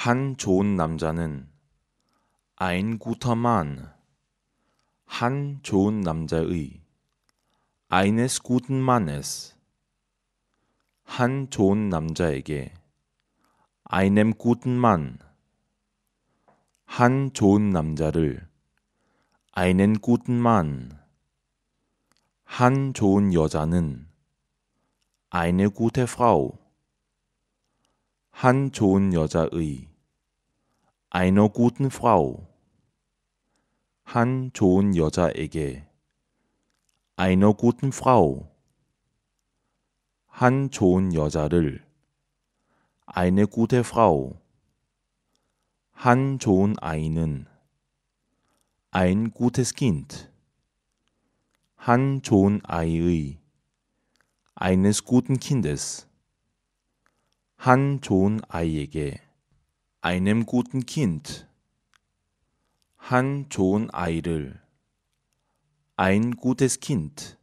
한 좋은 남자는 ein guter Mann 한 좋은 남자의 eines guten Mannes 한 좋은 남자에게 einem guten Mann 한 좋은 남자를 einen guten Mann 한 좋은 여자는 eine gute Frau 한 좋은 여자의 einer guten Frau 한 좋은 여자에게 einer guten Frau 한 좋은 여자를 eine gute Frau 한 좋은 아이는 ein gutes Kind 한 좋은 아이의 eines guten Kindes Han Ton Aige, einem guten Kind. Han Ton Eidel, ein gutes Kind.